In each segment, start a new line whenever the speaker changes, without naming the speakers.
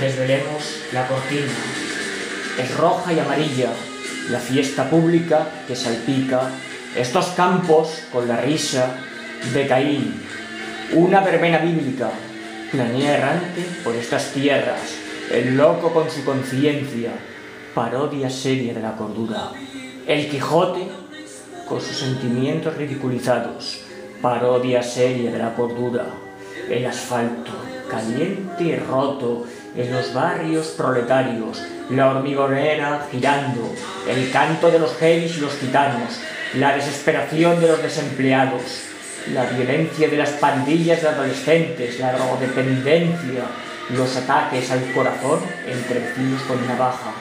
desvelemos la cortina. Es roja y amarilla la fiesta pública que salpica estos campos con la risa de Caín. Una verbena bíblica planea errante por estas tierras, el loco con su conciencia, parodia seria de la cordura. El Quijote con sus sentimientos ridiculizados, parodia seria de la cordura. El asfalto, caliente y roto, en los barrios proletarios, la hormigonera girando, el canto de los heavies y los gitanos, la desesperación de los desempleados, la violencia de las pandillas de adolescentes, la drogodependencia, los ataques al corazón entre vecinos con navaja,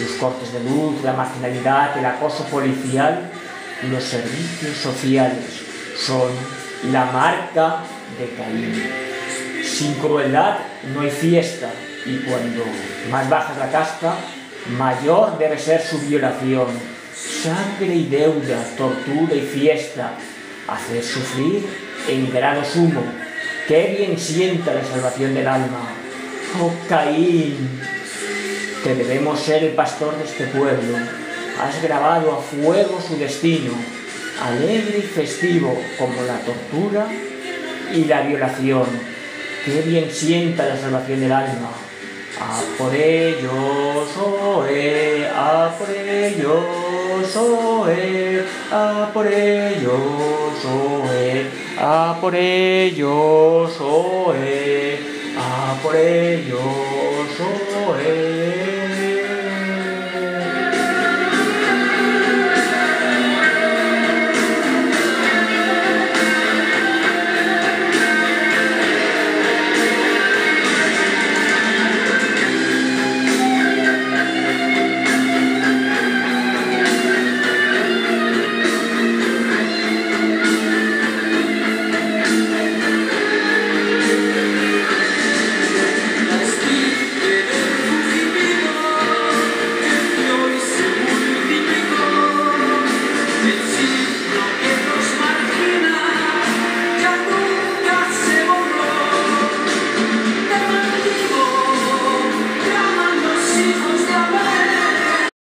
los cortes de luz, la marginalidad, el acoso policial los servicios sociales son la marca de Caín. Sin crueldad no hay fiesta y cuando más baja la casta, mayor debe ser su violación. Sangre y deuda, tortura y fiesta, hacer sufrir en grado sumo. Qué bien sienta la salvación del alma. Oh Caín, que debemos ser el pastor de este pueblo. Has grabado a fuego su destino, alegre y festivo como la tortura y la violación. Qué bien sienta la salvación del alma. A por ellos, Oe, a por ellos, Oe, a por ellos, Oe, a por ellos, Oe, a por ellos.